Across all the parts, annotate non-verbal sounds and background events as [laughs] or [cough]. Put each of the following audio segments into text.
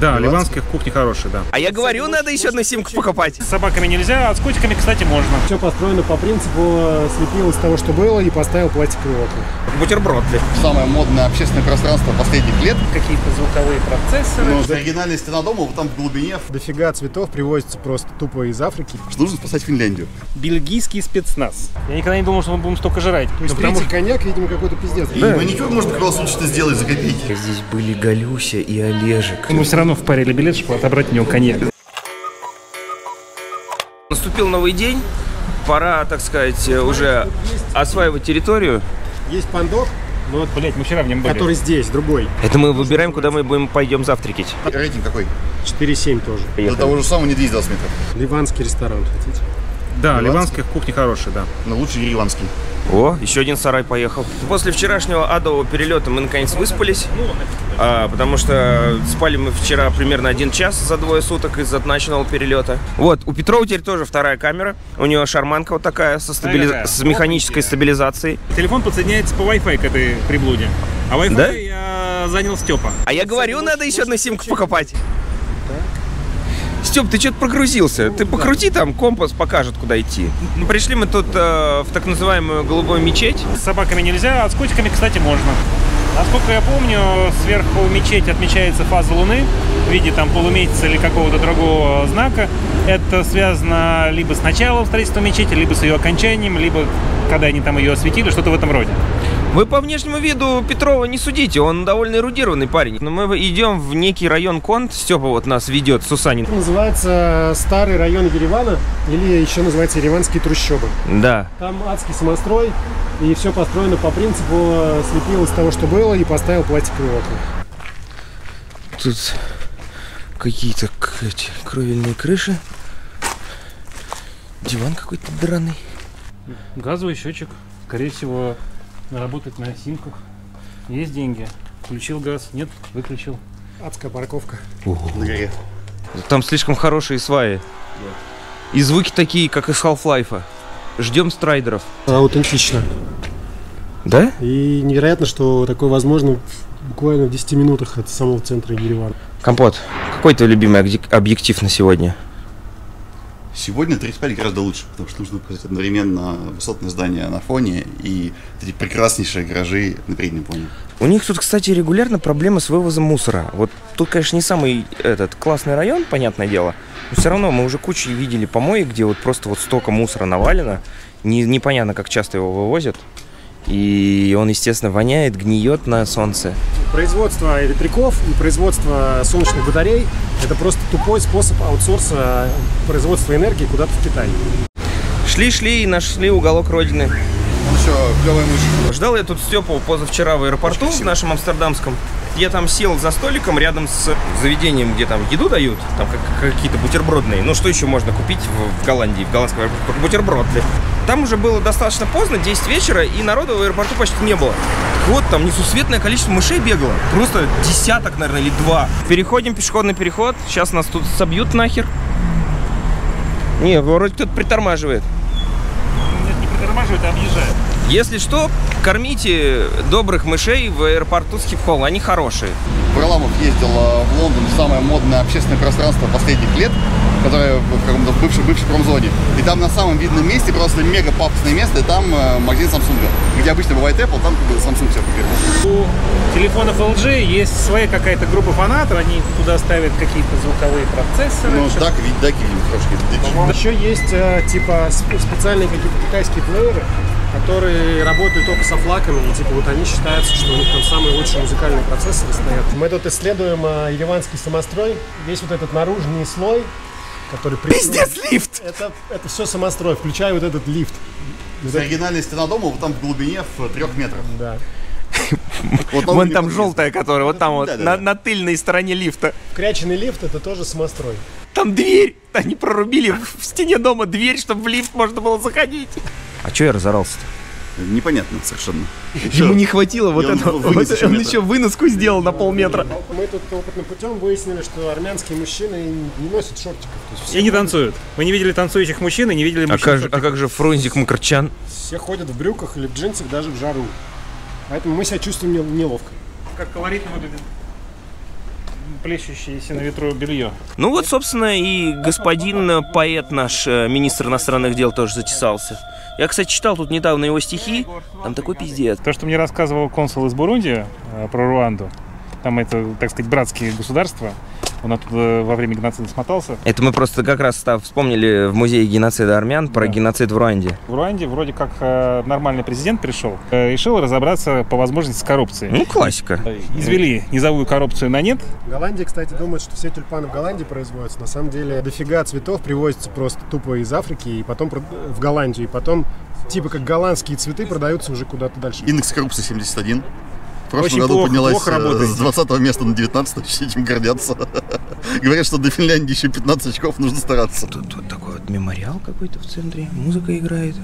Да, ливанская кухня хорошая, да. А я говорю, надо еще одну симку покупать. С собаками нельзя, а с котиками, кстати, можно. Все построено по принципу э, слепил из того, что было, и поставил пластиковые окна. Бутерброд ли? Самое модное общественное пространство последних лет. Какие-то звуковые процессоры. Но оригинальная стена дома вот там в глубине. Дофига цветов привозится просто тупо из Африки. Что нужно спасать Финляндию. Бельгийский спецназ. Я никогда не думал, что мы будем столько жрать. То есть Ну, потому коньяк, видимо, какой-то пиздец. И маникюр можно круглосуточно сделать за копейки. Здесь были Галюся и Олежек. что Мы все равно впарили билет, чтобы отобрать у него коньяк. Наступил новый день. Пора, так сказать, уже осваивать территорию. Есть пандок, но вот, Блять, мы вчера в нем были. который здесь, другой. Это мы выбираем, куда мы будем пойдем завтракать. Рейтинг какой? 4,7 тоже. До того же самого не 220 метров. Ливанский ресторан хотите? Да, Ливанский? ливанская кухня хорошая, да. Но лучше ереванский. О, еще один сарай поехал. После вчерашнего адового перелета мы наконец выспались, а, потому что спали мы вчера примерно один час за двое суток из-за ночного перелета. Вот, у Петрова теперь тоже вторая камера. У него шарманка вот такая со стабили- Да-да-да. с механической стабилизацией. Телефон подсоединяется по Wi-Fi к этой приблуде. А Wi-Fi Да? я занял Степа. А я говорю, надо еще одну симку покупать. Степ, ты что-то прогрузился. Ты покрути там, компас покажет, куда идти. Ну, Пришли мы тут э, в так называемую голубую мечеть. С собаками нельзя, а с котиками, кстати, можно. Насколько я помню, сверху мечети отмечается фаза Луны в виде там полумесяца или какого-то другого знака. Это связано либо с началом строительства мечети, либо с ее окончанием, либо когда они там ее осветили, что-то в этом роде. Вы по внешнему виду Петрова не судите, он довольно эрудированный парень. Но мы идем в некий район Конт, Степа вот нас ведет, Сусанин. Это называется старый район Еревана, или еще называется Ереванские трущобы. Да. Там адский самострой, и все построено по принципу э, слепил из того, что было, и поставил пластиковые окна. Тут какие-то эти кровельные крыши. Диван какой-то драный. Газовый счетчик, скорее всего, работает на симках. Есть деньги. Включил газ, нет, выключил. Адская парковка. На горе. Там слишком хорошие сваи. И звуки такие, как из Half-Life. Ждем страйдеров. Аутентично. Да? И невероятно, что такое возможно буквально в 10 минутах от самого центра Еревана. Компот, какой твой любимый объек- объектив на сегодня? Сегодня 35 гораздо лучше, потому что нужно показать одновременно высотное здание на фоне и эти прекраснейшие гаражи на переднем фоне. У них тут, кстати, регулярно проблемы с вывозом мусора. Вот тут, конечно, не самый этот классный район, понятное дело, но все равно мы уже кучу видели помоек, где вот просто вот столько мусора навалено. Не- непонятно, как часто его вывозят. И он, естественно, воняет, гниет на солнце. Производство ветряков и производство солнечных батарей – это просто тупой способ аутсорса производства энергии куда-то в Китай. Шли-шли и нашли уголок родины. Он еще клевая мышь. Ждал я тут Степу позавчера в аэропорту в нашем амстердамском. Я там сел за столиком рядом с заведением, где там еду дают, там как- какие-то бутербродные. Ну, что еще можно купить в, Голландии, в голландском аэропорту? Бутерброд. Там уже было достаточно поздно, 10 вечера, и народу в аэропорту почти не было. Вот, там несусветное количество мышей бегало. Просто десяток, наверное, или два. Переходим пешеходный переход. Сейчас нас тут собьют нахер. Не, вроде кто-то притормаживает. Нет, не притормаживает, а объезжает. Если что, кормите добрых мышей в аэропорту Схипхол, они хорошие. Варламов ездил э, в Лондон в самое модное общественное пространство последних лет, которое в каком-то бывшей, бывшей промзоне. И там на самом видном месте просто мега пафосное место, и там э, магазин Samsung. Где обычно бывает Apple, там как бы Samsung все повернул. У телефонов LG есть своя какая-то группа фанатов, они туда ставят какие-то звуковые процессоры. Ну, что-то. так, вид, даки, видимо, хорошие. Еще есть э, типа сп- специальные какие-то китайские плееры, которые работают только со флаками, и типа вот они считаются, что у них там самые лучшие музыкальные процессоры стоят. Мы тут исследуем э, ереванский самострой, весь вот этот наружный слой, который при- Пиздец, лифт! Это, это все самострой, включая вот этот лифт. Вот это- Оригинальная стена дома вот там в глубине в трех метрах. да. [laughs] Вот Вон там желтая, которая вот там вот, на, на тыльной стороне лифта. Кряченый лифт это тоже самострой. Там дверь! Они прорубили в стене дома дверь, чтобы в лифт можно было заходить. А что я разорался-то? Непонятно совершенно. Ему не хватило вот он этого. вот еще он еще выноску сделал на полметра. Мы тут опытным путем выяснили, что армянские мужчины не носят шортиков. Есть И не танцуют. Мы не видели танцующих мужчин и не видели А мужчин. как, в же- а как же Фрунзик Макарчан? все ходят в брюках или в джинсах даже в жару. Поэтому мы себя чувствуем нел- неловко. Как колоритно выглядит. плещущееся на ветру белье. Ну вот, собственно, и господин э, поэт наш, э, министр иностранных дел, тоже затесался. Я, кстати, читал тут недавно его стихи. Там такой пиздец. То, что мне рассказывал консул из Бурунди э, про Руанду, там это, так сказать, братские государства, он оттуда во время геноцида смотался. Это мы просто как раз вспомнили в музее геноцида армян про Да. геноцид в Руанде. В Руанде вроде как э, нормальный президент пришел, э, решил разобраться по возможности с коррупцией. Ну, классика. Э, Извели низовую коррупцию на нет. Голландия, кстати, думает, что все тюльпаны в Голландии производятся. На самом деле дофига цветов привозится просто тупо из Африки и потом в Голландию. И потом типа как голландские цветы продаются уже куда-то дальше. Индекс коррупции 71. В прошлом Очень году плохо, поднялась плохо э, работаете. с 20 места на 19 [laughs] все этим гордятся. [laughs] Говорят, что до Финляндии еще 15 очков нужно стараться. Тут вот такой вот мемориал какой-то в центре. Музыка играет.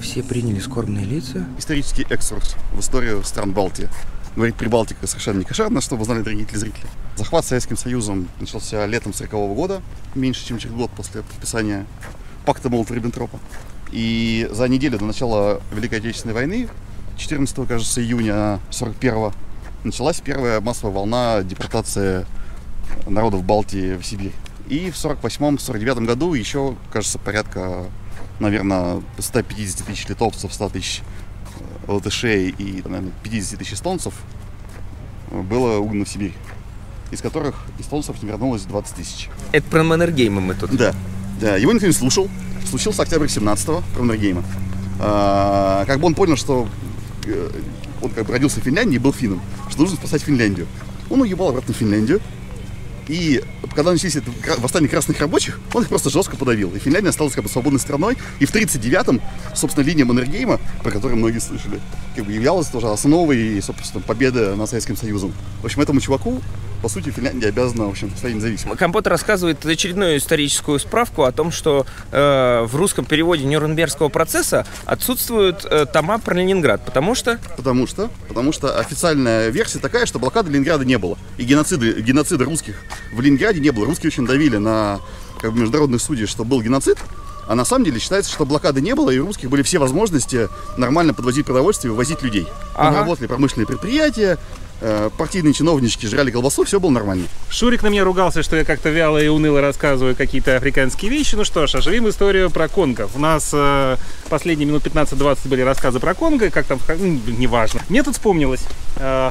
Все приняли скорбные лица. Исторический экскурс в историю стран Балтии. Говорит, Прибалтика совершенно не кошерно, чтобы знали дорогие телезрители. Захват Советским Союзом начался летом 40 года, меньше, чем через год после подписания пакта Молотова-Риббентропа. И за неделю до начала Великой Отечественной войны, 14, кажется, июня 41 началась первая массовая волна депортации народов Балтии в Сибирь. И в 48-49 году еще, кажется, порядка, наверное, 150 тысяч литовцев, 100 тысяч э, латышей и, наверное, 50 тысяч эстонцев было угнано в Сибирь, из которых эстонцев не вернулось 20 тысяч. Это про Маннергейма мы тут. Да, да, его никто не слушал. Случился октябрь 17-го, про Маннергейма. А, как бы он понял, что э, он как бы родился в Финляндии и был финном, что нужно спасать Финляндию. Он уебал обратно в Финляндию. И когда начались это восстание красных рабочих, он их просто жестко подавил. И Финляндия осталась как бы свободной страной. И в 1939-м, собственно, линия Маннергейма, про которую многие слышали, как бы являлась тоже основой собственно, победы над Советским Союзом. В общем, этому чуваку, по сути, Финляндия обязана, в общем, стать независимой. Компот рассказывает очередную историческую справку о том, что э, в русском переводе Нюрнбергского процесса отсутствуют э, тома про Ленинград, потому что Потому что, потому что официальная версия такая, что блокады Ленинграда не было. И геноциды, геноцида русских в Ленинграде не было. Русские очень давили на как бы, международных судей, что был геноцид. А на самом деле считается, что блокады не было, и у русских были все возможности нормально подвозить продовольствие и вывозить людей. Там Ага. работали промышленные предприятия, э, партийные чиновнички жрали колбасу, все было нормально. Шурик на меня ругался, что я как-то вяло и уныло рассказываю какие-то африканские вещи. Ну что ж, оживим историю про Конго. У нас э, последние минут 15-20 были рассказы про Конго, как там, ну, неважно. Мне тут вспомнилось, э,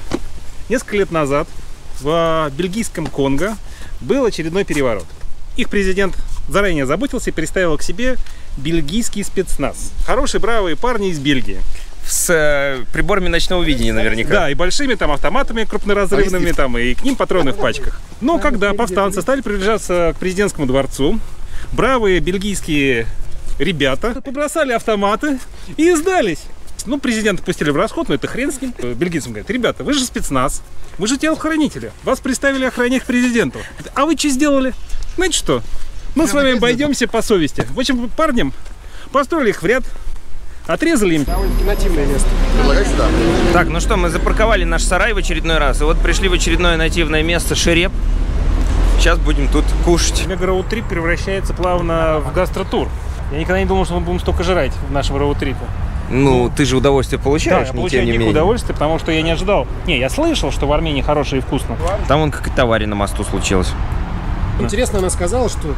несколько лет назад в бельгийском Конго был очередной переворот. Их президент заранее заботился и представил к себе бельгийский спецназ. Хорошие, бравые парни из Бельгии. с э, приборами ночного видения наверняка. Да, и большими там автоматами крупноразрывными, там, и к ним патроны в пачках. Но когда повстанцы стали приближаться к президентскому дворцу, бравые бельгийские ребята побросали автоматы и сдались. Ну, президента пустили в расход, но это хрен с ним. Бельгийцам говорят, ребята, вы же спецназ, вы же телохранители, вас приставили охранять к президенту. А вы что сделали? Знаете что? Мы с вами обойдемся по совести. В общем, парням построили их в ряд, отрезали им Довольно-таки нативное место. Предлагайте, да. Так, ну что, мы запарковали наш сарай в очередной раз. И вот пришли в очередное нативное место Шереп. Сейчас будем тут кушать. Мега-роуд-трип превращается плавно в гастротур. Я никогда не думал, что мы будем столько жрать в нашем роуд-трипе. Ну, ты же удовольствие Да, получаешь, я но получаю тем не менее. удовольствие, потому что я не ожидал. Не, я слышал, что в Армении хорошее и вкусно. Там вон как и товаре на мосту случилось. Интересно, она сказала, что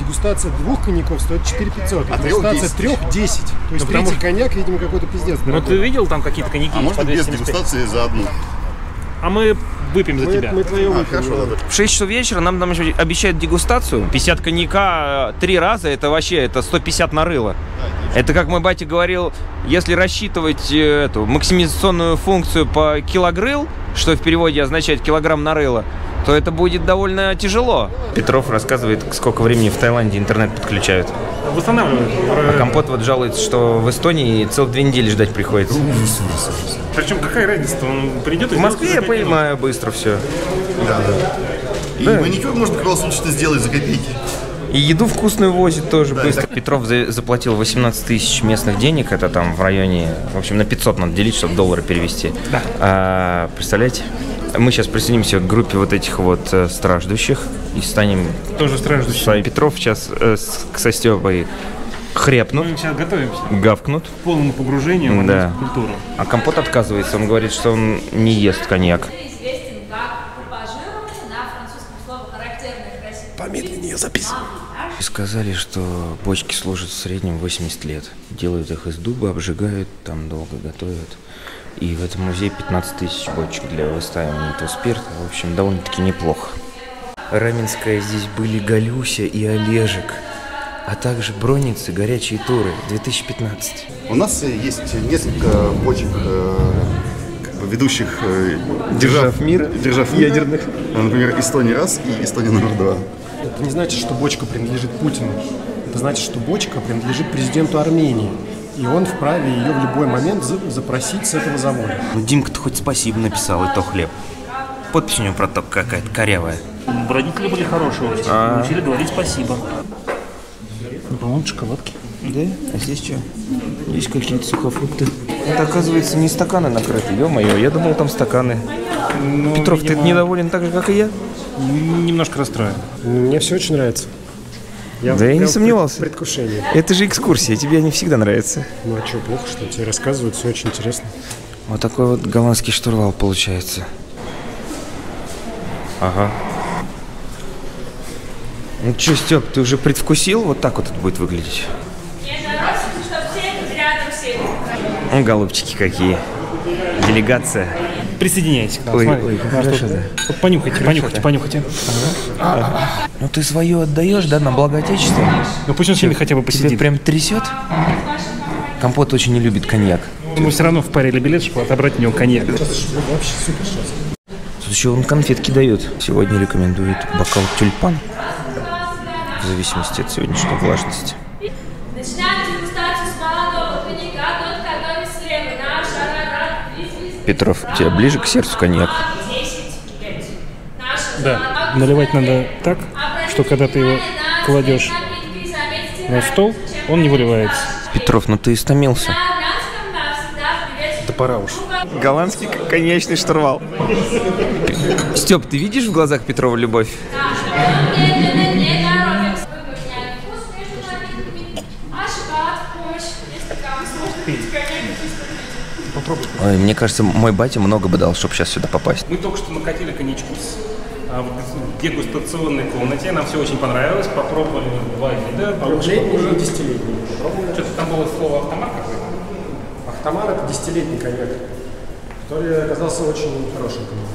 дегустация двух коньяков стоит 4 500, а трех дегустация 10. трех 10. То есть потому третий коньяк, видимо, какой-то пиздец. Ну дорогой. ты видел там какие-то коньяки А можно без 275? дегустации за одну? А мы выпьем за мы, тебя. мы твое А, выпьем, хорошо, да. В 6 часов вечера нам там еще обещают дегустацию. 50 коньяка э, три раза, это вообще, это 150 на рыло. Это, как мой батя говорил, если рассчитывать э, эту максимизационную функцию по килогрыл, что в переводе означает килограмм на рыло, то это будет довольно тяжело. Петров рассказывает, сколько времени в Таиланде интернет подключают. Восстанавливают. А компот вот жалуется, что в Эстонии целых две недели ждать приходится. Причем какая разница? Он придет и В Москве, я понимаю, быстро все. И маникюр можно круглосуточно сделать за копейки. И еду вкусную возит тоже быстро. Петров за- заплатил 18 тысяч местных денег, это там в районе, в общем, на 500 надо делить, чтобы доллары перевести. Да. А, представляете? Мы сейчас присоединимся к группе вот этих вот э, страждущих и станем... Тоже страждущий. С- Петров сейчас э, с, со Степой хрепнут, Мы сейчас готовимся гавкнут, к полному погружению в Да. армянскую культуру. а компот отказывается. Он говорит, что он не ест коньяк. помедленнее записывай. Сказали, что бочки служат в среднем 80 лет. Делают их из дуба, обжигают, там долго готовят. И в этом музее 15 тысяч бочек для выстаивания этого спирта. В общем, довольно-таки неплохо. Раменская здесь были Галюся и Олежек, а также Броницы, Горячие Туры, 2015. У нас э, есть несколько бочек э, как бы ведущих э, держав мира, держав ядерных. Например, Эстония раз и Эстония номер два. Это не значит, что бочка принадлежит Путину. Это значит, что бочка принадлежит президенту Армении. И он вправе ее в любой момент за- запросить с этого завода. Ну, Димка-то хоть спасибо написал, и то хлеб. Подпись у него, правда, только какая-то корявая. Родители были хорошие очень. Научили говорить спасибо. Ну, по-моему, шоколадки. Да? А здесь что? Здесь какие-то сухофрукты. Это, оказывается, не стаканы накрыты. Ё-моё, я думал, там стаканы. Ну, Петров, ты видимо, недоволен так же, как и я? Немножко расстроен. Мне все очень нравится. Я Да я не сомневался. пред- предвкушении. Это же экскурсия, тебе они всегда нравятся. Ну а что, плохо, что тебе рассказывают, все очень интересно. Вот такой вот голландский штурвал получается. Ага. Ну чё, Степ, ты уже предвкусил? Вот так вот это будет выглядеть. Мне нравится, что все рядом сели. Ну, голубчики какие. Делегация. Присоединяйтесь к нам. Ой, смотри. ой, хорошо, да. Вот понюхайте, понюхайте, понюхайте. Ну ты свое отдаешь, да, на благо Отечества? Ну пусть он с ними хотя бы посидит. прям трясет? Компот очень не любит коньяк. Мы все равно впарили билет, чтобы отобрать у него коньяк. Вообще супер сейчас. Тут еще он конфетки дают. Сегодня рекомендует бокал тюльпан. В зависимости от сегодняшней влажности. Начинаем дегустацию с молодого коньяка, тот, который слева. Наш Арарат, Визвиз, Петров, тебе ближе к сердцу коньяк? 10 лет. Наш Да, наливать надо так, что когда ты его кладешь на стол, он не выливается. Петров, ну ты истомился. Да пора уж. Голландский коньячный штурвал. Степ, ты видишь в глазах Петрова любовь? То Ой, мне кажется, мой батя много бы дал, чтобы сейчас сюда попасть. Мы только что накатили коньячку с- а, в дегустационной комнате. Нам все очень понравилось. Попробовали два вида. Трехлетний и десятилетний. Что-то там было слово автомат какой-то. Ахтамар это десятилетний коньяк, который оказался очень хорошим коньяком.